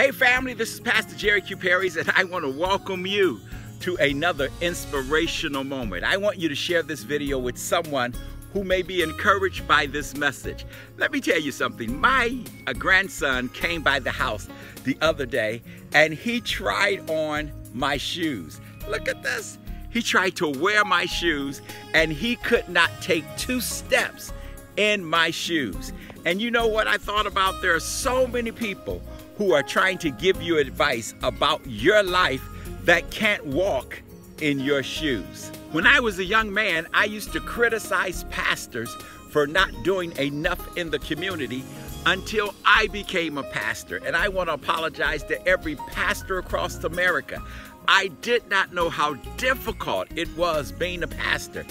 Hey family, this is Pastor Jerry Q. Parries and I want to welcome you to another inspirational moment. I want you to share this video with someone who may be encouraged by this message. Let me tell you something. My grandson came by the house the other day and he tried on my shoes. Look at this. He tried to wear my shoes and he could not take two steps in my shoes. And you know what I thought about? There are so many people who are trying to give you advice about your life that can't walk in your shoes. When I was a young man, I used to criticize pastors for not doing enough in the community until I became a pastor. And I want to apologize to every pastor across America. I did not know how difficult it was being a pastor.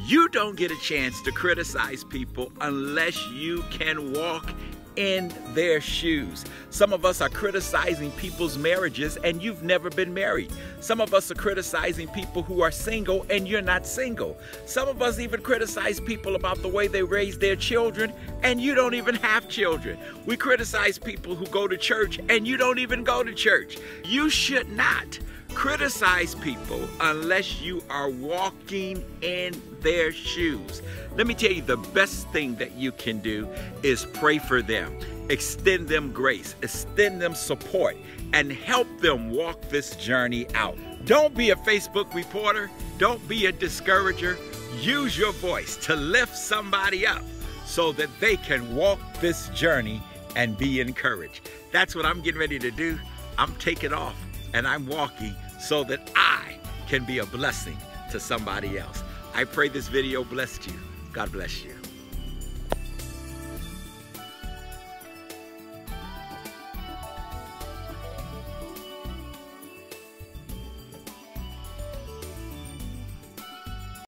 You don't get a chance to criticize people unless you can walk in their shoes. Some of us are criticizing people's marriages and you've never been married. Some of us are criticizing people who are single and you're not single. Some of us even criticize people about the way they raise their children and you don't even have children. We criticize people who go to church and you don't even go to church. You should not criticize people unless you are walking in their shoes. Let me tell you the best thing that you can do is pray for them, extend them grace, extend them support, and help them walk this journey out. Don't be a Facebook reporter, don't be a discourager. Use your voice to lift somebody up so that they can walk this journey and be encouraged. That's what I'm getting ready to do. I'm taking off and I'm walking so that I can be a blessing to somebody else. I pray this video blessed you. God bless you.